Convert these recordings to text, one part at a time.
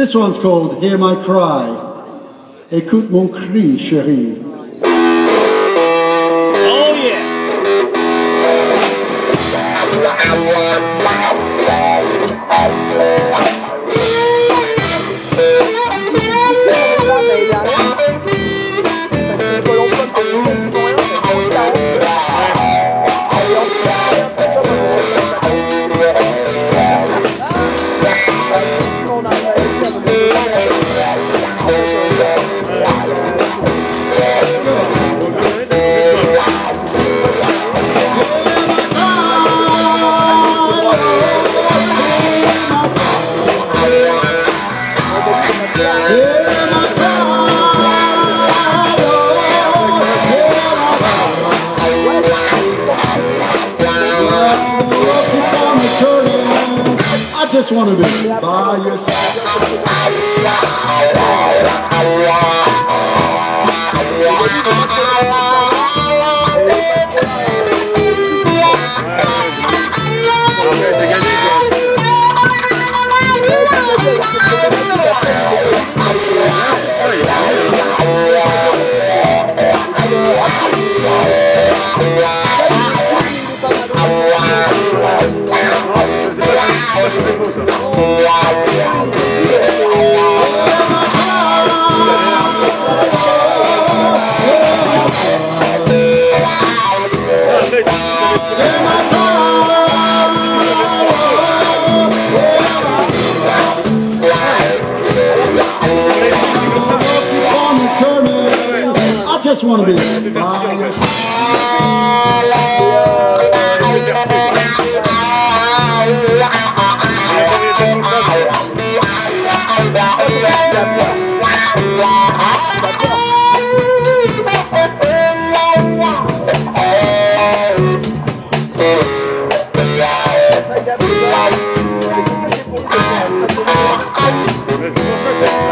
This one's called Hear My Cry. Écoute mon cri, chérie. Oh, yeah. each one of them by yourself. I just want to be.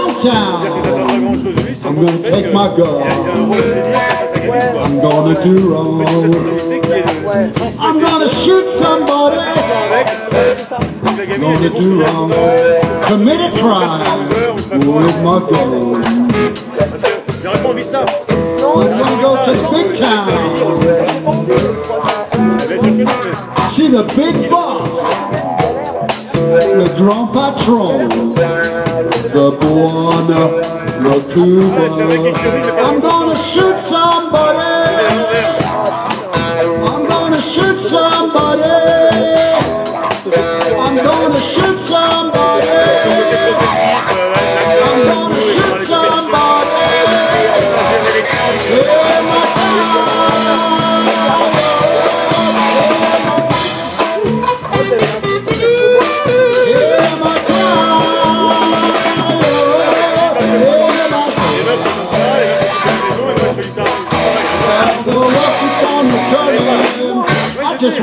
downtown. I'm gonna take my gun. I'm gonna do wrong. I'm gonna shoot somebody. I'm gonna do wrong. Commit a crime with my gun. I'm gonna go to the big town. See the big boss. Grand Patron, the Buona Lacuma. I'm gonna shoot.